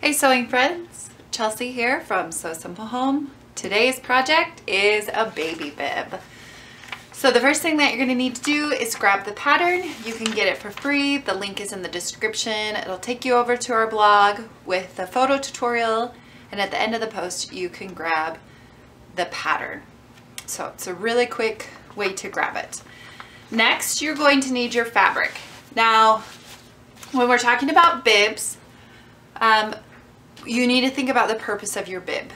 Hey sewing friends, Chelsea here from Sew Simple Home. Today's project is a baby bib. So the first thing that you're gonna need to do is grab the pattern. You can get it for free. The link is in the description. It'll take you over to our blog with the photo tutorial. And at the end of the post, you can grab the pattern. So it's a really quick way to grab it. Next, you're going to need your fabric. Now, when we're talking about bibs, um, you need to think about the purpose of your bib.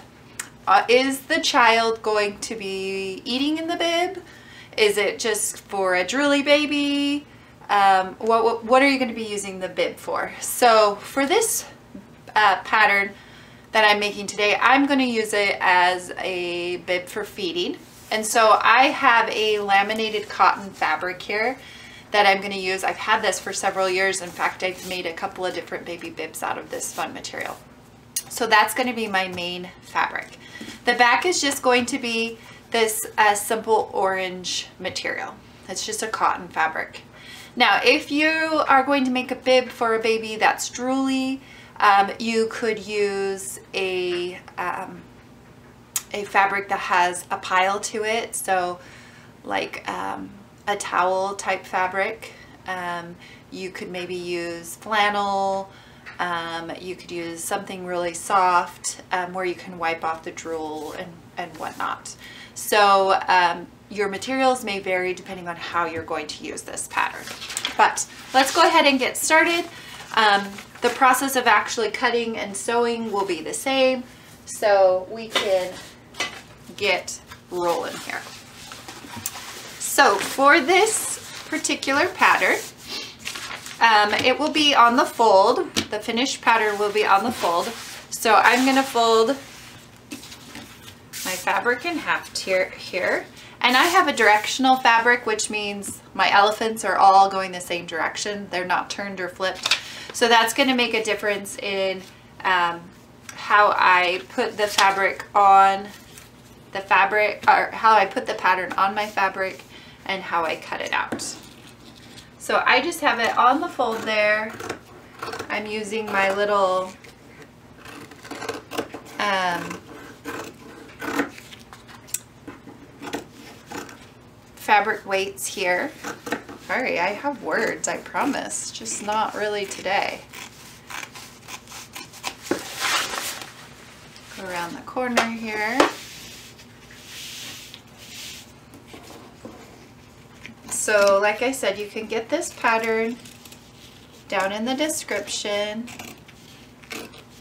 Uh, is the child going to be eating in the bib? Is it just for a drooly baby? Um, what, what, what, are you going to be using the bib for? So for this uh, pattern that I'm making today, I'm going to use it as a bib for feeding. And so I have a laminated cotton fabric here that I'm going to use. I've had this for several years. In fact, I've made a couple of different baby bibs out of this fun material. So that's going to be my main fabric. The back is just going to be this uh, simple orange material. It's just a cotton fabric. Now, if you are going to make a bib for a baby that's drooly, um, you could use a, um, a fabric that has a pile to it. So like um, a towel type fabric. Um, you could maybe use flannel, um, you could use something really soft um, where you can wipe off the drool and, and whatnot. So um, your materials may vary depending on how you're going to use this pattern. But let's go ahead and get started. Um, the process of actually cutting and sewing will be the same. So we can get rolling here. So for this particular pattern, um, it will be on the fold. The finished pattern will be on the fold. So I'm going to fold my fabric in half here, here. And I have a directional fabric, which means my elephants are all going the same direction. They're not turned or flipped. So that's going to make a difference in um, how I put the fabric on the fabric, or how I put the pattern on my fabric and how I cut it out. So I just have it on the fold there. I'm using my little um, fabric weights here. Sorry, I have words, I promise, just not really today. Go around the corner here. So like I said, you can get this pattern down in the description.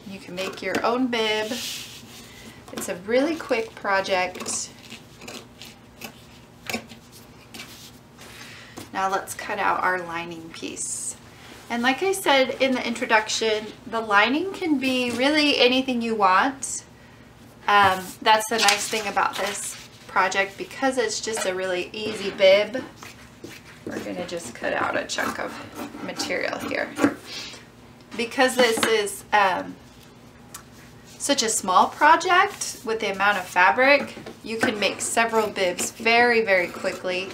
You can make your own bib. It's a really quick project. Now let's cut out our lining piece. And like I said in the introduction, the lining can be really anything you want. Um, that's the nice thing about this project because it's just a really easy bib we're going to just cut out a chunk of material here. Because this is um, such a small project with the amount of fabric, you can make several bibs very, very quickly.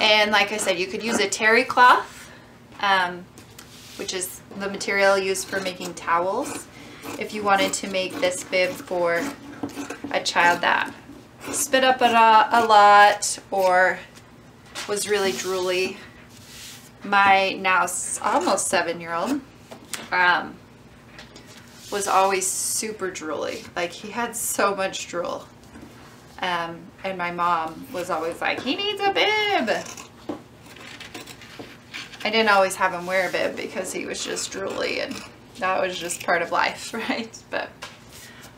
And like I said, you could use a terry cloth, um, which is the material used for making towels, if you wanted to make this bib for a child that spit up a, a lot or was really drooly. My now almost seven-year-old um, was always super drooly. Like he had so much drool. Um, and my mom was always like, he needs a bib. I didn't always have him wear a bib because he was just drooly and that was just part of life, right? But,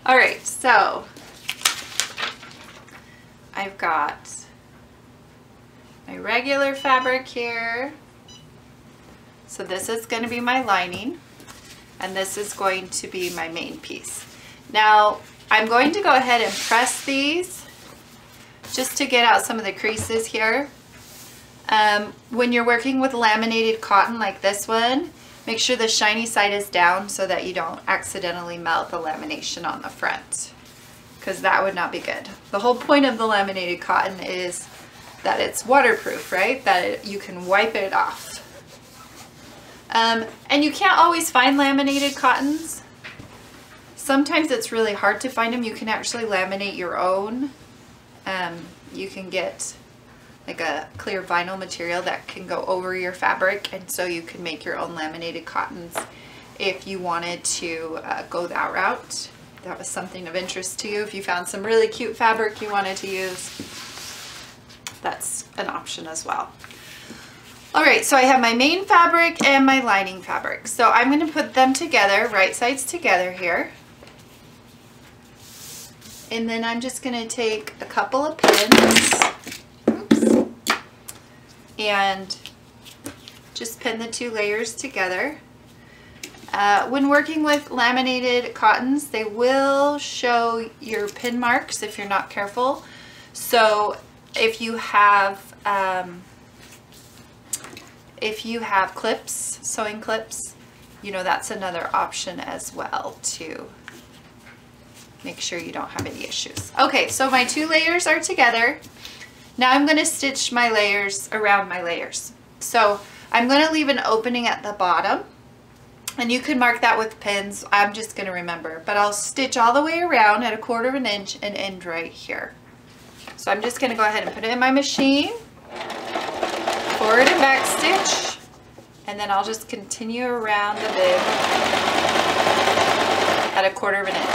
all right, so I've got my regular fabric here. So this is going to be my lining and this is going to be my main piece. Now I'm going to go ahead and press these just to get out some of the creases here. Um, when you're working with laminated cotton like this one, make sure the shiny side is down so that you don't accidentally melt the lamination on the front because that would not be good. The whole point of the laminated cotton is that it's waterproof, right? That it, you can wipe it off. Um, and you can't always find laminated cottons. Sometimes it's really hard to find them. You can actually laminate your own. Um, you can get like a clear vinyl material that can go over your fabric and so you can make your own laminated cottons if you wanted to uh, go that route. That was something of interest to you. If you found some really cute fabric you wanted to use, that's an option as well. All right, so I have my main fabric and my lining fabric. So I'm gonna put them together, right sides together here. And then I'm just gonna take a couple of pins oops, and just pin the two layers together. Uh, when working with laminated cottons, they will show your pin marks if you're not careful. So if you have um, if you have clips, sewing clips, you know that's another option as well to make sure you don't have any issues. Okay, so my two layers are together. Now I'm going to stitch my layers around my layers. So I'm going to leave an opening at the bottom and you can mark that with pins. I'm just going to remember, but I'll stitch all the way around at a quarter of an inch and end right here. So I'm just going to go ahead and put it in my machine, forward and back stitch, and then I'll just continue around the bib at a quarter of an inch.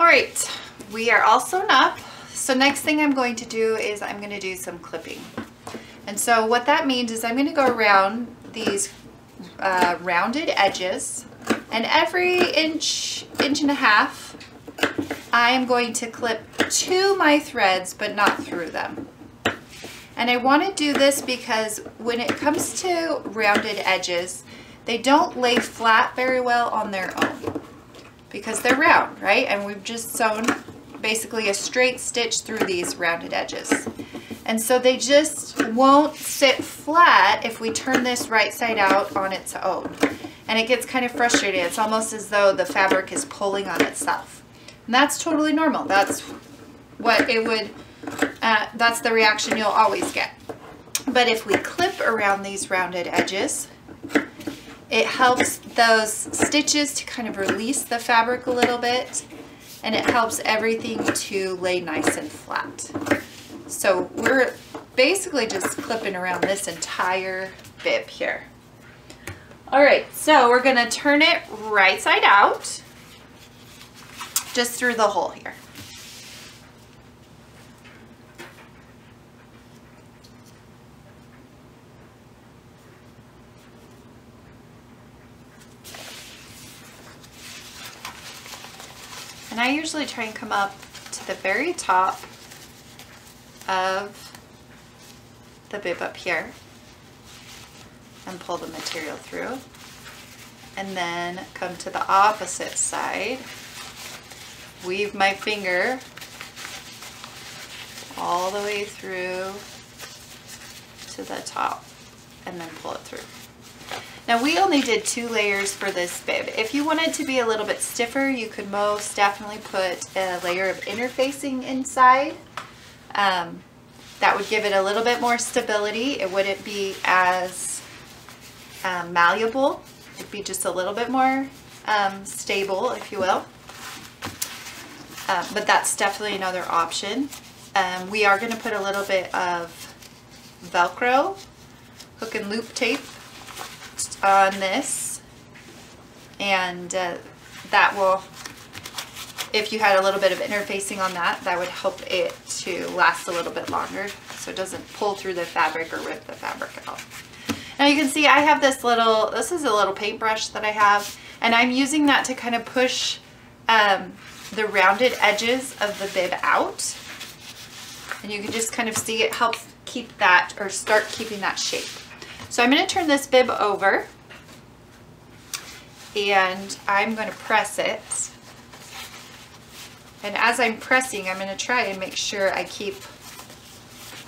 All right, we are all sewn up. So next thing I'm going to do is I'm going to do some clipping. And so what that means is I'm going to go around these uh, rounded edges and every inch, inch and a half, I am going to clip to my threads but not through them. And I want to do this because when it comes to rounded edges, they don't lay flat very well on their own because they're round, right? And we've just sewn basically a straight stitch through these rounded edges. And so they just won't sit flat if we turn this right side out on its own. And it gets kind of frustrating. It's almost as though the fabric is pulling on itself. And that's totally normal. That's what it would, uh, that's the reaction you'll always get. But if we clip around these rounded edges, it helps those stitches to kind of release the fabric a little bit and it helps everything to lay nice and flat. So we're basically just clipping around this entire bib here. All right, so we're gonna turn it right side out, just through the hole here. And I usually try and come up to the very top of the bib up here and pull the material through. And then come to the opposite side, weave my finger all the way through to the top and then pull it through. Now we only did two layers for this bib. If you wanted to be a little bit stiffer, you could most definitely put a layer of interfacing inside. Um, that would give it a little bit more stability. It wouldn't be as um, malleable. It'd be just a little bit more um, stable, if you will. Uh, but that's definitely another option. Um, we are going to put a little bit of Velcro hook and loop tape on this and uh, that will if you had a little bit of interfacing on that that would help it to last a little bit longer so it doesn't pull through the fabric or rip the fabric out. Now you can see I have this little, this is a little paintbrush that I have and I'm using that to kind of push um, the rounded edges of the bib out and you can just kind of see it helps keep that or start keeping that shape. So I'm going to turn this bib over and I'm going to press it. And as I'm pressing, I'm going to try and make sure I keep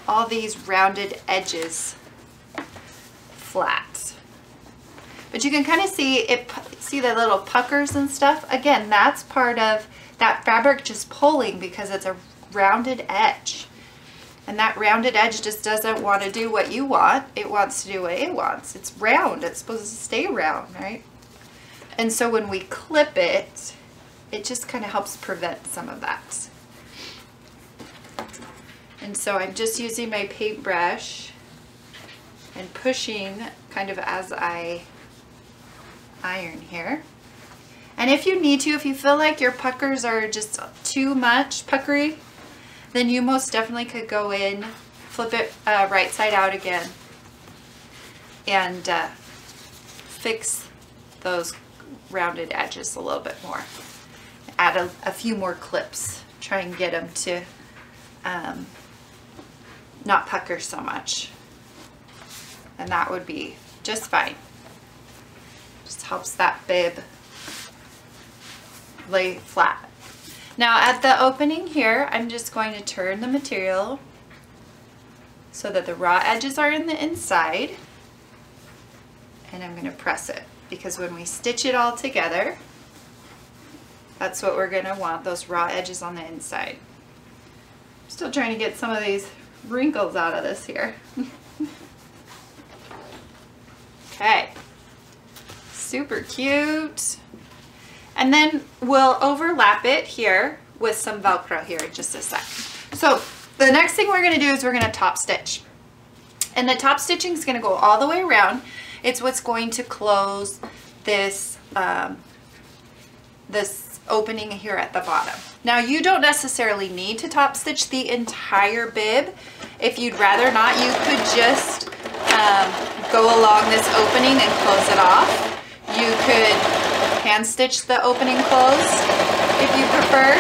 all these rounded edges flat. But you can kind of see it, see the little puckers and stuff. Again, that's part of that fabric just pulling because it's a rounded edge. And that rounded edge just doesn't want to do what you want. It wants to do what it wants. It's round. It's supposed to stay round, right? And so when we clip it, it just kind of helps prevent some of that. And so I'm just using my paintbrush and pushing kind of as I iron here. And if you need to, if you feel like your puckers are just too much puckery, then you most definitely could go in, flip it uh, right side out again, and uh, fix those rounded edges a little bit more. Add a, a few more clips, try and get them to um, not pucker so much. And that would be just fine. Just helps that bib lay flat. Now at the opening here, I'm just going to turn the material so that the raw edges are in the inside and I'm going to press it because when we stitch it all together, that's what we're going to want, those raw edges on the inside. Still trying to get some of these wrinkles out of this here. okay, super cute. And then we'll overlap it here with some Velcro here in just a sec. So the next thing we're gonna do is we're gonna top stitch. And the top stitching is gonna go all the way around. It's what's going to close this, um, this opening here at the bottom. Now you don't necessarily need to top stitch the entire bib. If you'd rather not, you could just um, go along this opening and close it off. You could hand stitch the opening closed if you prefer.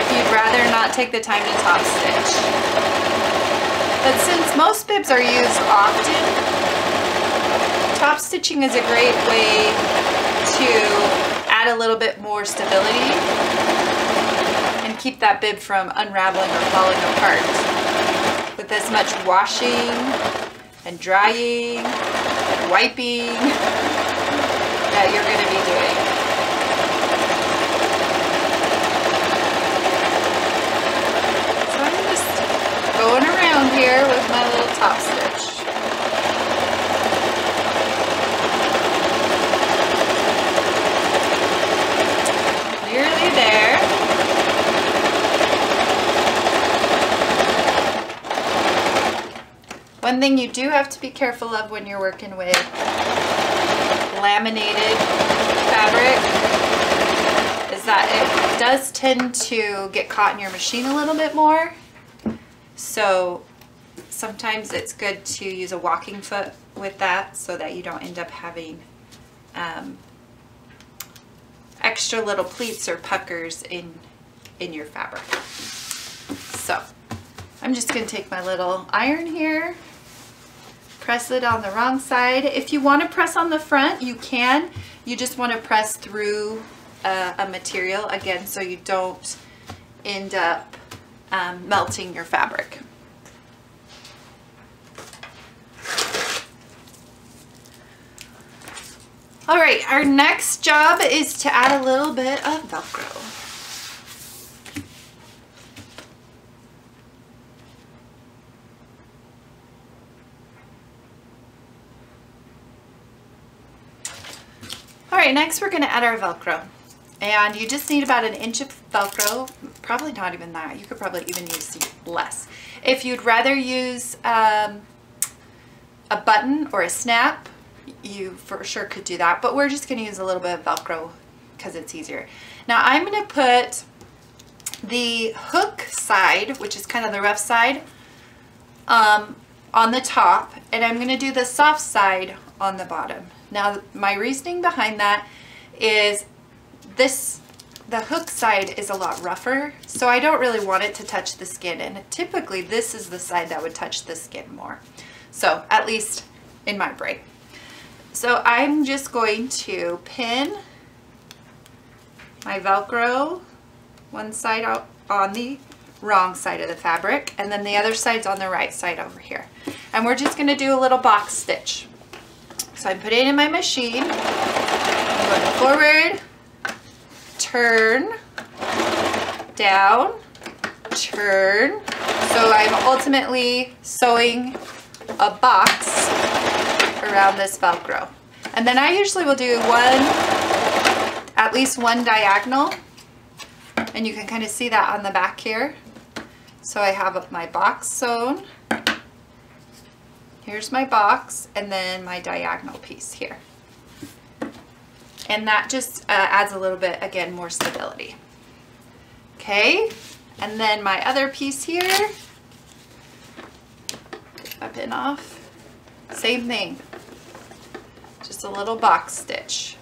If you'd rather not take the time to top stitch. But since most bibs are used often, top stitching is a great way to add a little bit more stability and keep that bib from unraveling or falling apart. With as much washing and drying and wiping that you're going to be doing. So I'm just going around here with my little top. Nearly there. One thing you do have to be careful of when you're working with laminated fabric is that it does tend to get caught in your machine a little bit more. So sometimes it's good to use a walking foot with that so that you don't end up having um, extra little pleats or puckers in, in your fabric. So I'm just going to take my little iron here press it on the wrong side. If you want to press on the front, you can. You just want to press through uh, a material again so you don't end up um, melting your fabric. All right, our next job is to add a little bit of Velcro. All right, next we're gonna add our Velcro. And you just need about an inch of Velcro, probably not even that. You could probably even use less. If you'd rather use um, a button or a snap, you for sure could do that. But we're just gonna use a little bit of Velcro because it's easier. Now I'm gonna put the hook side, which is kind of the rough side, um, on the top, and I'm gonna do the soft side on the bottom. Now my reasoning behind that is this, the hook side is a lot rougher, so I don't really want it to touch the skin and typically this is the side that would touch the skin more. So at least in my brain. So I'm just going to pin my Velcro one side out on the wrong side of the fabric and then the other side's on the right side over here. And we're just gonna do a little box stitch. So I'm putting it in my machine. Going forward, turn, down, turn. So I'm ultimately sewing a box around this Velcro. And then I usually will do one, at least one diagonal. And you can kind of see that on the back here. So I have my box sewn. Here's my box and then my diagonal piece here. And that just uh, adds a little bit, again, more stability. Okay, and then my other piece here, up and off, same thing, just a little box stitch.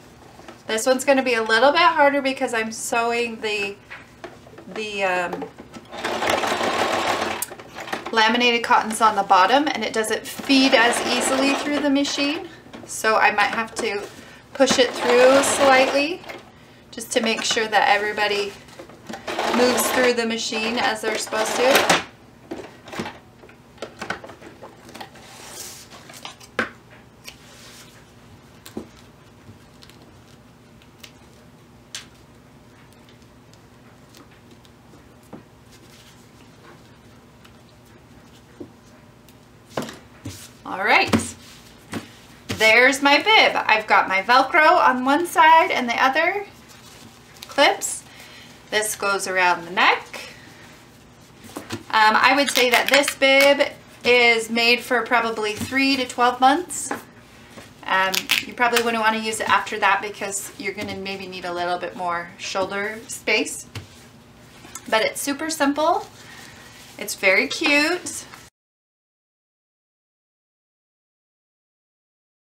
This one's going to be a little bit harder because I'm sewing the, the um, laminated cottons on the bottom and it doesn't feed as easily through the machine. So I might have to push it through slightly just to make sure that everybody moves through the machine as they're supposed to. All right, there's my bib. I've got my Velcro on one side and the other clips. This goes around the neck. Um, I would say that this bib is made for probably 3 to 12 months. Um, you probably wouldn't want to use it after that because you're going to maybe need a little bit more shoulder space. But it's super simple. It's very cute.